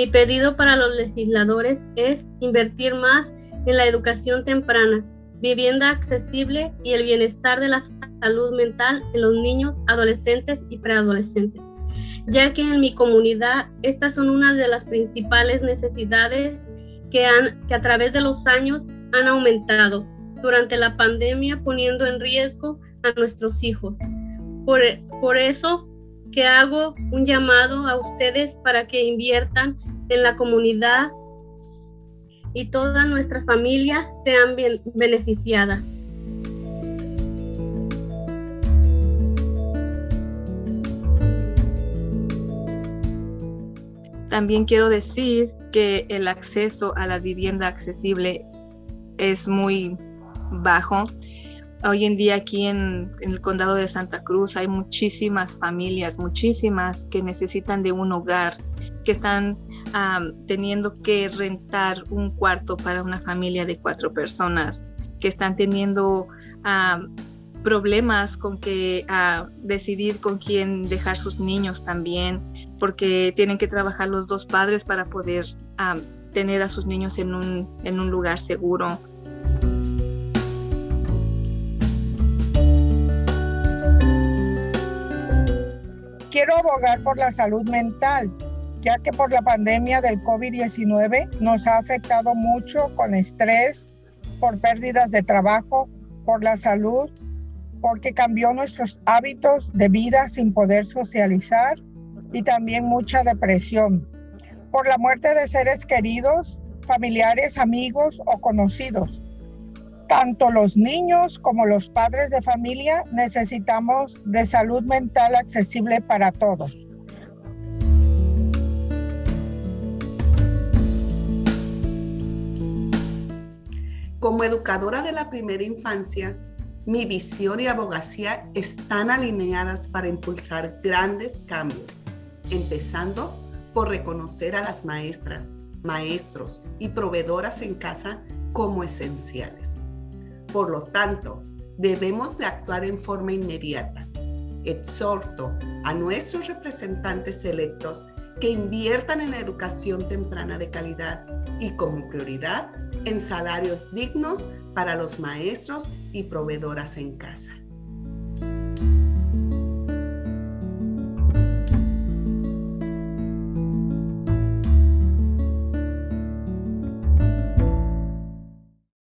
Mi pedido para los legisladores es invertir más en la educación temprana, vivienda accesible y el bienestar de la salud mental en los niños, adolescentes y preadolescentes, ya que en mi comunidad estas son una de las principales necesidades que, han, que a través de los años han aumentado durante la pandemia poniendo en riesgo a nuestros hijos. Por, por eso que hago un llamado a ustedes para que inviertan en la comunidad y todas nuestras familias sean bien beneficiadas. También quiero decir que el acceso a la vivienda accesible es muy bajo. Hoy en día aquí en, el condado de Santa Cruz hay muchísimas familias, muchísimas que necesitan de un hogar, que están teniendo que rentar un cuarto para una familia de cuatro personas, que están teniendo problemas con que decidir con quién dejar sus niños también, porque tienen que trabajar los dos padres para poder tener a sus niños en un, en un lugar seguro. Quiero abogar por la salud mental, ya que por la pandemia del COVID-19 nos ha afectado mucho con estrés, por pérdidas de trabajo, por la salud, porque cambió nuestros hábitos de vida sin poder socializar y también mucha depresión, por la muerte de seres queridos, familiares, amigos o conocidos. Tanto los niños como los padres de familia necesitamos de salud mental accesible para todos. Como educadora de la primera infancia, mi visión y abogacía están alineadas para impulsar grandes cambios, empezando por reconocer a las maestras, maestros y proveedoras en casa como esenciales. Por lo tanto, debemos de actuar en forma inmediata. Exhorto a nuestros representantes electos que inviertan en educación temprana de calidad y como prioridad en salarios dignos para los maestros y proveedoras en casa.